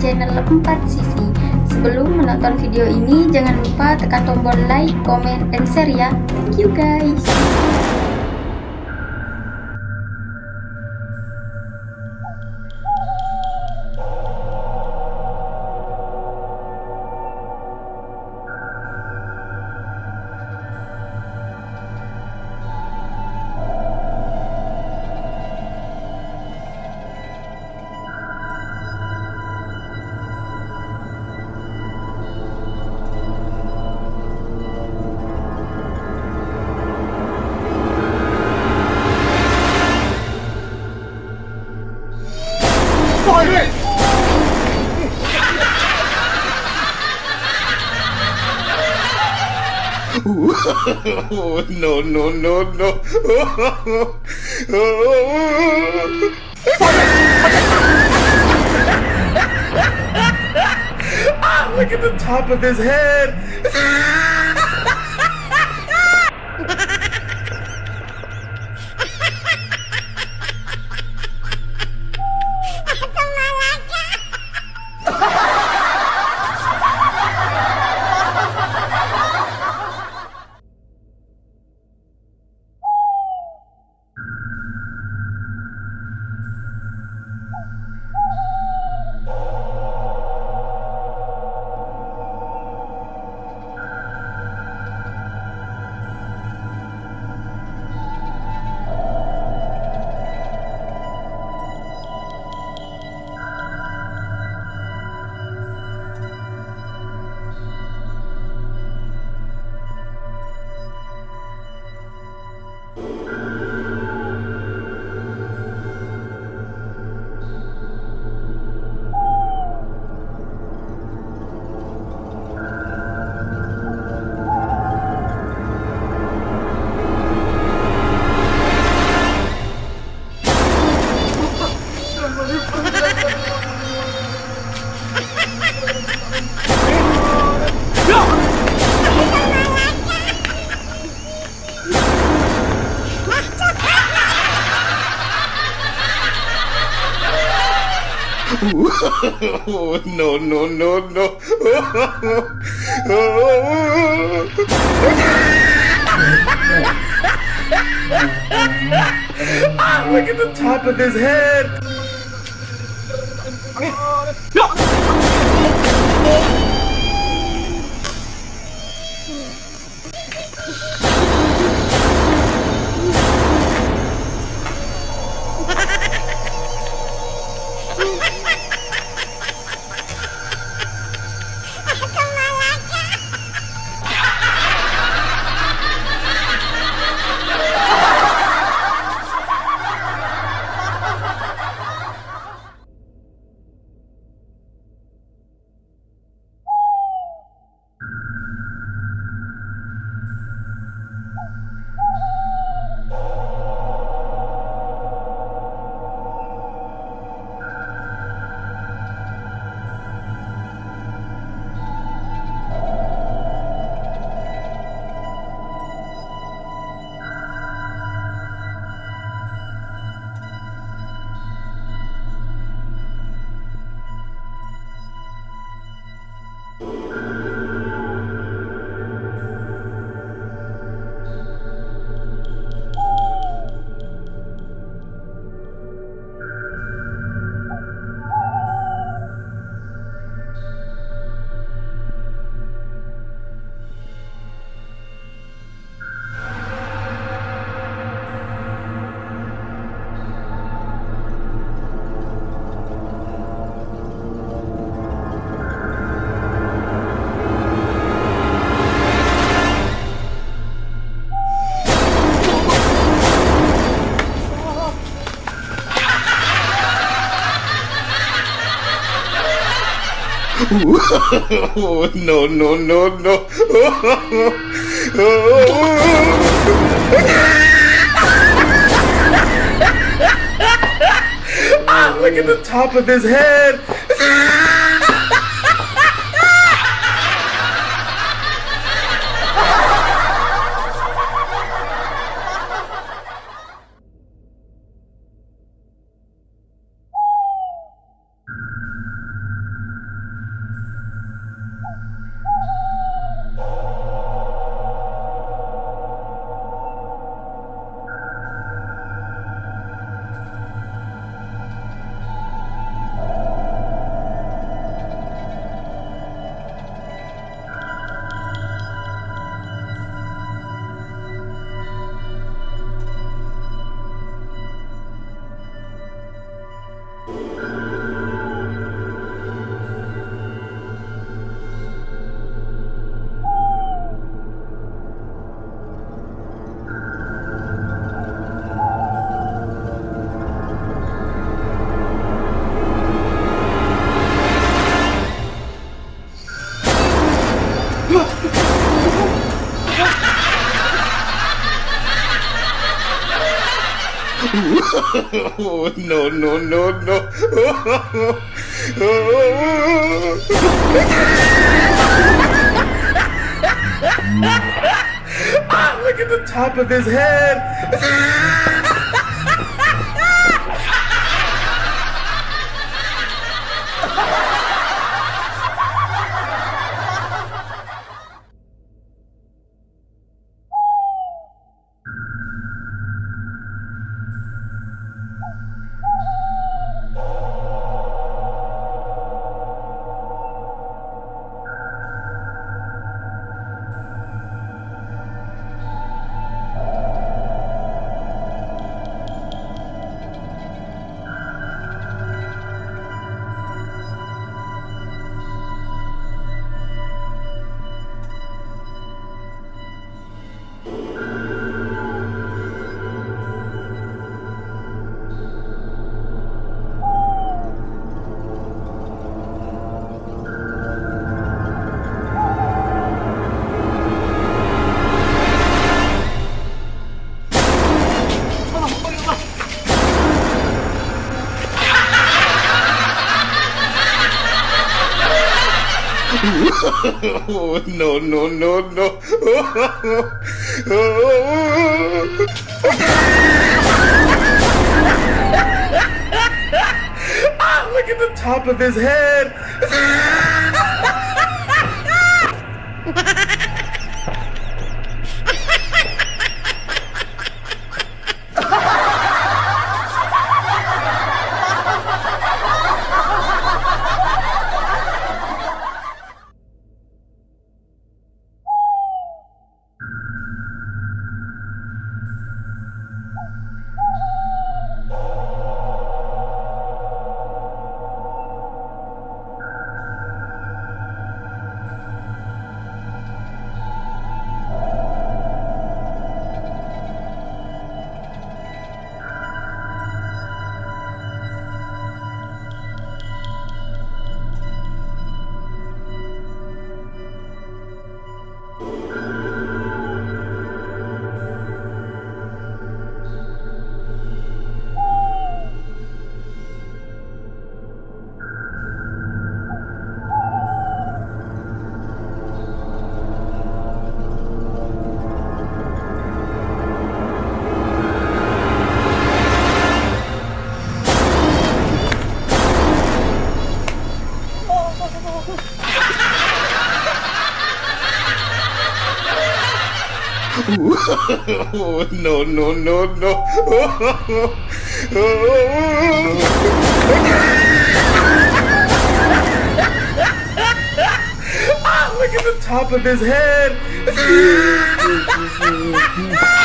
channel 4 Sisi. Sebelum menonton video ini, jangan lupa tekan tombol like, comment, dan share ya. Thank you guys. Oh, no, no, no, no. ah, look at the top of his head. Oh, no, no, no, no. ah, look at the top of his head. Oh, no, no, no, no. ah, look at the top of his head. Oh, no, no, no, no. ah, look at the top of his head. Oh, no, no, no, no. ah, look at the top of his head. No, no, no, no. ah, look at the top of his head.